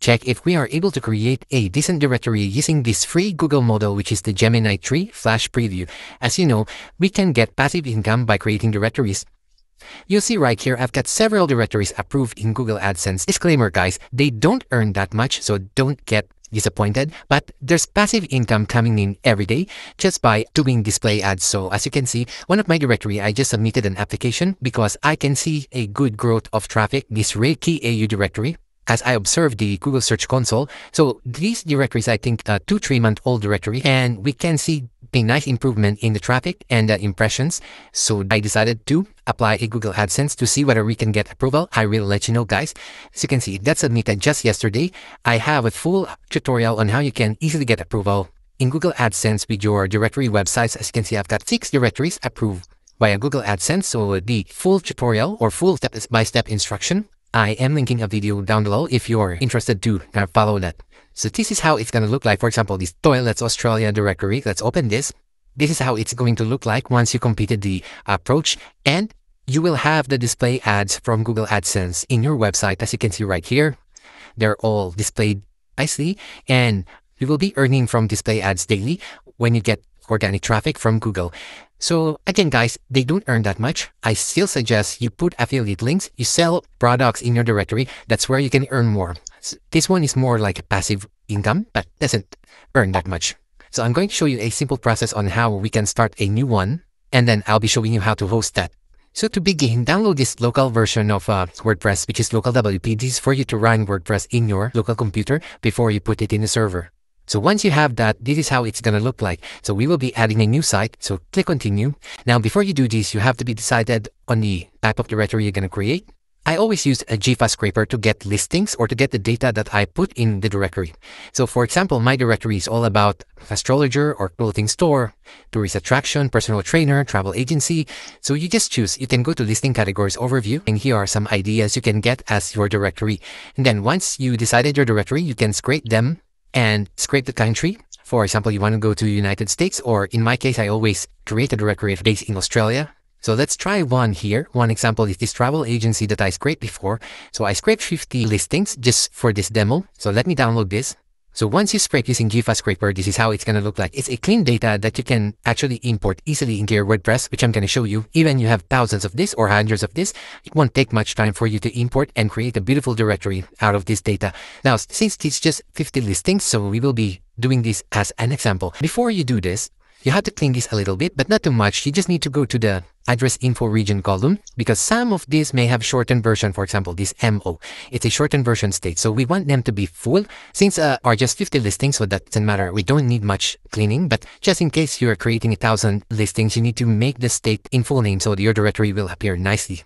check if we are able to create a decent directory using this free Google model which is the Gemini 3 Flash Preview. As you know, we can get passive income by creating directories. You'll see right here, I've got several directories approved in Google AdSense. Disclaimer guys, they don't earn that much, so don't get disappointed, but there's passive income coming in every day just by doing display ads. So as you can see, one of my directory, I just submitted an application because I can see a good growth of traffic, this Reiki AU directory as I observed the Google Search Console. So these directories, I think, a two, three month old directory, and we can see a nice improvement in the traffic and the impressions. So I decided to apply a Google AdSense to see whether we can get approval. I will let you know, guys. As you can see, that's submitted just yesterday. I have a full tutorial on how you can easily get approval in Google AdSense with your directory websites. As you can see, I've got six directories approved via Google AdSense. So the full tutorial or full step-by-step -step instruction I am linking a video down below if you're interested to uh, follow that. So this is how it's going to look like. For example, this Toilets Australia directory. Let's open this. This is how it's going to look like once you completed the approach. And you will have the display ads from Google AdSense in your website. As you can see right here, they're all displayed nicely. And you will be earning from display ads daily when you get organic traffic from Google. So again, guys, they don't earn that much. I still suggest you put affiliate links, you sell products in your directory. That's where you can earn more. This one is more like passive income, but doesn't earn that much. So I'm going to show you a simple process on how we can start a new one, and then I'll be showing you how to host that. So to begin, download this local version of uh, WordPress, which is local WP. This is for you to run WordPress in your local computer before you put it in the server. So once you have that, this is how it's going to look like. So we will be adding a new site. So click continue. Now, before you do this, you have to be decided on the type of directory you're going to create. I always use a GFA scraper to get listings or to get the data that I put in the directory. So for example, my directory is all about astrologer or clothing store, tourist attraction, personal trainer, travel agency. So you just choose. You can go to listing categories overview and here are some ideas you can get as your directory. And then once you decided your directory, you can scrape them and scrape the country. For example, you want to go to United States, or in my case, I always create a directory of days in Australia. So let's try one here. One example is this travel agency that I scraped before. So I scraped 50 listings just for this demo. So let me download this. So once you scrape using GFA Scraper, this is how it's going to look like. It's a clean data that you can actually import easily into your WordPress, which I'm going to show you. Even you have thousands of this or hundreds of this, it won't take much time for you to import and create a beautiful directory out of this data. Now, since it's just 50 listings, so we will be doing this as an example. Before you do this, you have to clean this a little bit, but not too much. You just need to go to the address info region column because some of these may have shortened version. For example, this MO, it's a shortened version state. So we want them to be full since uh, are just 50 listings. So that doesn't matter. We don't need much cleaning, but just in case you're creating a thousand listings, you need to make the state in full name so your directory will appear nicely.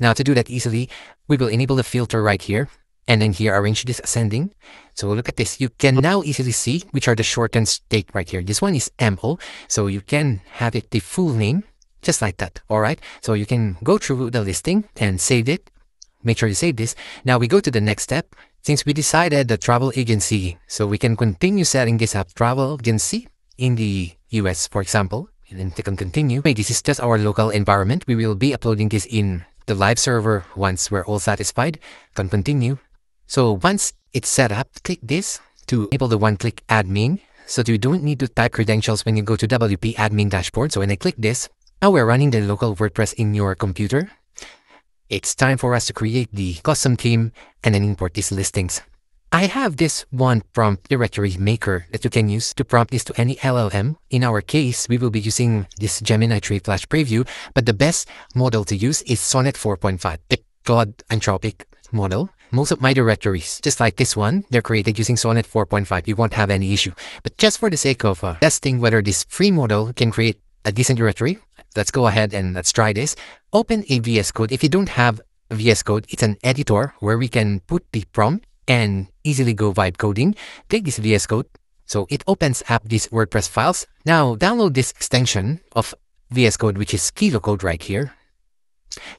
Now to do that easily, we will enable the filter right here and then here arrange this ascending. So look at this. You can now easily see which are the shortened state right here. This one is MO. So you can have it the full name just like that. All right. So you can go through the listing and save it. Make sure you save this. Now we go to the next step. Since we decided the travel agency, so we can continue setting this up travel agency in the US, for example, and then click on continue. This is just our local environment. We will be uploading this in the live server once we're all satisfied. Can continue. So once it's set up, click this to enable the one-click admin. So you don't need to type credentials when you go to WP admin dashboard. So when I click this, now we're running the local WordPress in your computer. It's time for us to create the custom theme and then import these listings. I have this one prompt directory maker that you can use to prompt this to any LLM. In our case, we will be using this Gemini 3 Flash Preview, but the best model to use is Sonnet 4.5, the Claude Anthropic model. Most of my directories, just like this one, they're created using Sonnet 4.5. You won't have any issue. But just for the sake of uh, testing whether this free model can create a decent directory, let's go ahead and let's try this. Open a VS Code. If you don't have VS Code, it's an editor where we can put the prompt and easily go vibe coding. Take this VS Code. So it opens up these WordPress files. Now download this extension of VS Code, which is Kilo Code right here.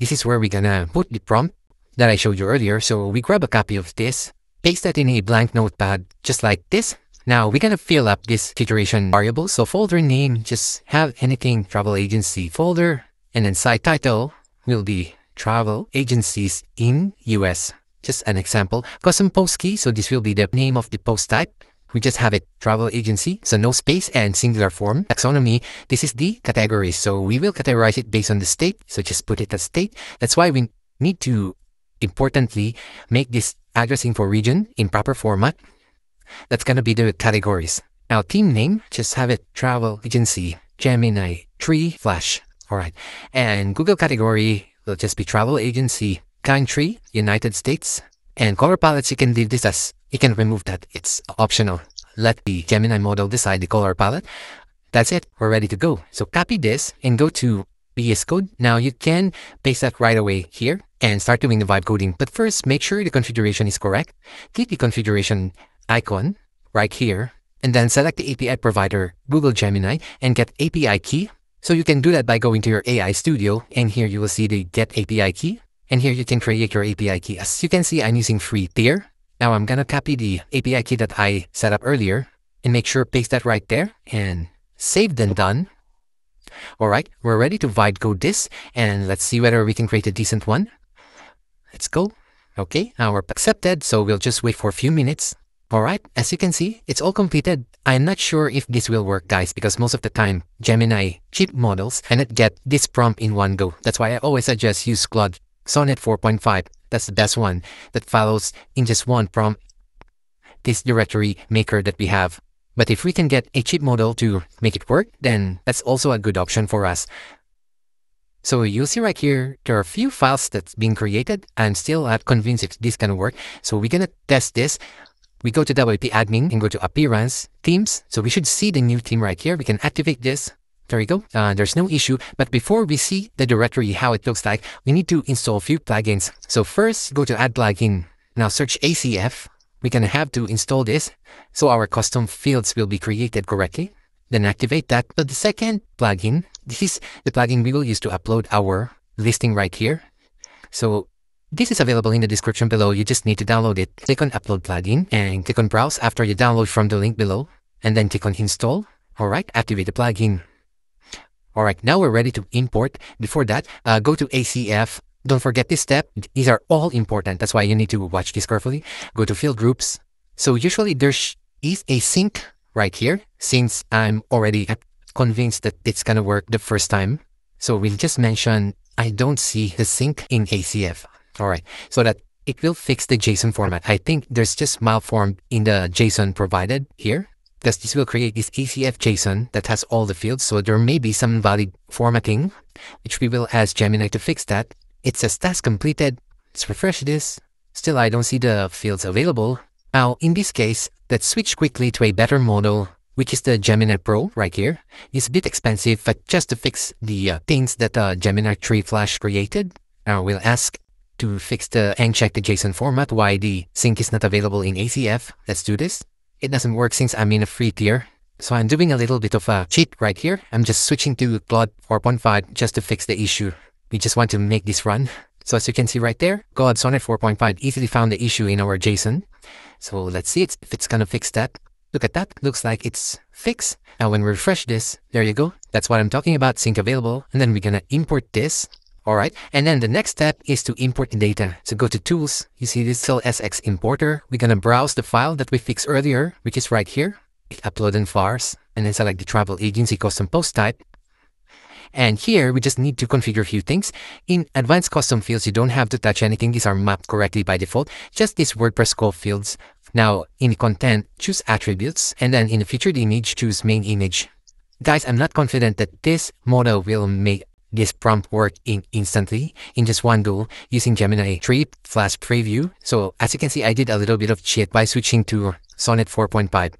This is where we're gonna put the prompt that I showed you earlier. So we grab a copy of this, paste that in a blank notepad, just like this. Now we're gonna fill up this situation variable. So folder name, just have anything travel agency folder, and then site title will be travel agencies in US. just an example. Custom post key, so this will be the name of the post type. We just have it travel agency, so no space and singular form. Taxonomy, this is the category, so we will categorize it based on the state, so just put it as state. That's why we need to importantly make this address info region in proper format. That's gonna be the categories. Now team name, just have it travel agency, Gemini, tree, flash. Alright. And Google category will just be travel agency, country, United States. And color palettes, you can leave this as, you can remove that. It's optional. Let the Gemini model decide the color palette. That's it. We're ready to go. So copy this and go to VS Code. Now you can paste that right away here and start doing the vibe coding. But first, make sure the configuration is correct. Click the configuration icon right here and then select the API provider, Google Gemini, and get API key. So you can do that by going to your AI Studio, and here you will see the Get API Key, and here you can create your API key. As you can see, I'm using free tier. Now I'm gonna copy the API key that I set up earlier, and make sure paste that right there, and save then done. Alright, we're ready to vibe code this, and let's see whether we can create a decent one. Let's go. Okay, now we're accepted, so we'll just wait for a few minutes. Alright, as you can see, it's all completed. I'm not sure if this will work guys because most of the time, Gemini cheap models cannot get this prompt in one go. That's why I always suggest use Claude Sonnet 4.5. That's the best one that follows in just one prompt this directory maker that we have. But if we can get a cheap model to make it work, then that's also a good option for us. So you'll see right here, there are a few files that's being created. I'm still not convinced if this can work. So we're gonna test this we go to WP admin and go to appearance, themes. So we should see the new theme right here. We can activate this. There we go. Uh, there's no issue. But before we see the directory, how it looks like, we need to install a few plugins. So first, go to add plugin. Now search ACF. Going to have to install this so our custom fields will be created correctly. Then activate that. But the second plugin, this is the plugin we will use to upload our listing right here. So this is available in the description below. You just need to download it. Click on Upload Plugin and click on Browse after you download from the link below. And then click on Install. Alright, activate the plugin. Alright, now we're ready to import. Before that, uh, go to ACF. Don't forget this step. These are all important. That's why you need to watch this carefully. Go to Field Groups. So usually there is a sync right here since I'm already convinced that it's gonna work the first time. So we'll just mention I don't see the sync in ACF. All right, so that it will fix the JSON format. I think there's just malformed in the JSON provided here because this will create this ACF JSON that has all the fields. So there may be some valid formatting, which we will ask Gemini to fix that. It says task completed. Let's refresh this. Still, I don't see the fields available. Now, in this case, let's switch quickly to a better model, which is the Gemini Pro right here. It's a bit expensive, but just to fix the uh, things that uh, Gemini 3 Flash created, now we'll ask to fix the and check the JSON format why the sync is not available in ACF. Let's do this. It doesn't work since I'm in a free tier. So I'm doing a little bit of a cheat right here. I'm just switching to Claude 4.5 just to fix the issue. We just want to make this run. So as you can see right there, Claude Sonnet 4.5 easily found the issue in our JSON. So let's see if it's gonna fix that. Look at that, looks like it's fixed. Now when we refresh this, there you go. That's what I'm talking about, sync available. And then we're gonna import this Alright, and then the next step is to import the data. So go to Tools, you see this SX importer. We're gonna browse the file that we fixed earlier, which is right here. Hit upload in FARS, and then select the travel agency custom post type. And here, we just need to configure a few things. In advanced custom fields, you don't have to touch anything. These are mapped correctly by default. Just these WordPress scope fields. Now, in content, choose attributes, and then in the featured image, choose main image. Guys, I'm not confident that this model will make this prompt worked in instantly in just one go using Gemini 3 Flash Preview. So as you can see, I did a little bit of cheat by switching to Sonnet 4.5.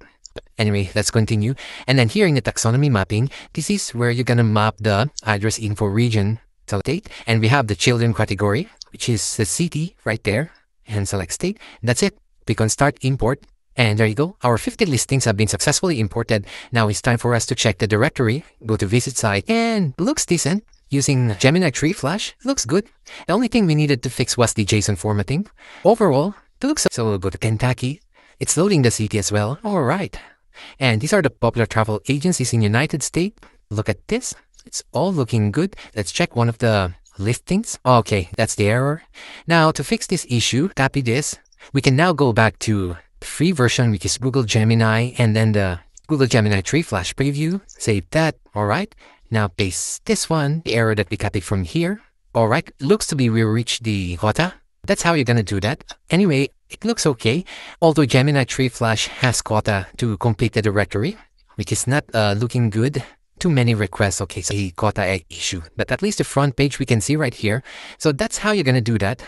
Anyway, let's continue. And then here in the taxonomy mapping, this is where you're gonna map the address info region state. And we have the children category, which is the city right there. And select state. That's it. We can start import. And there you go. Our 50 listings have been successfully imported. Now it's time for us to check the directory. Go to visit site and looks decent using Gemini 3 Flash. looks good. The only thing we needed to fix was the JSON formatting. Overall, it looks so we'll go to Kentucky. It's loading the city as well. All right. And these are the popular travel agencies in United States. Look at this. It's all looking good. Let's check one of the listings. Okay, that's the error. Now to fix this issue, copy this. We can now go back to the free version which is Google Gemini and then the Google Gemini 3 Flash Preview. Save that, alright. Now paste this one, the error that we copied from here. Alright, looks to be we reached the quota. That's how you're gonna do that. Anyway, it looks okay, although Gemini 3 Flash has quota to complete the directory, which is not uh, looking good. Too many requests, okay, so a quota issue. But at least the front page we can see right here. So that's how you're gonna do that.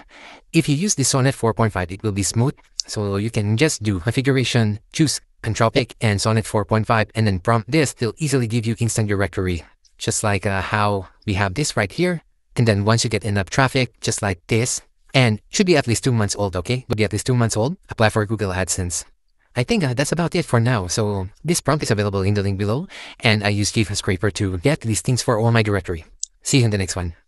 If you use the Sonnet 4.5, it will be smooth. So you can just do configuration, choose Anthropic and Sonnet 4.5, and then prompt this, they'll easily give you instant directory. Just like uh, how we have this right here. And then once you get enough traffic, just like this, and should be at least two months old, okay? Would be at least two months old, apply for Google AdSense. I think uh, that's about it for now. So this prompt is available in the link below, and I use Scraper to get these things for all my directory. See you in the next one.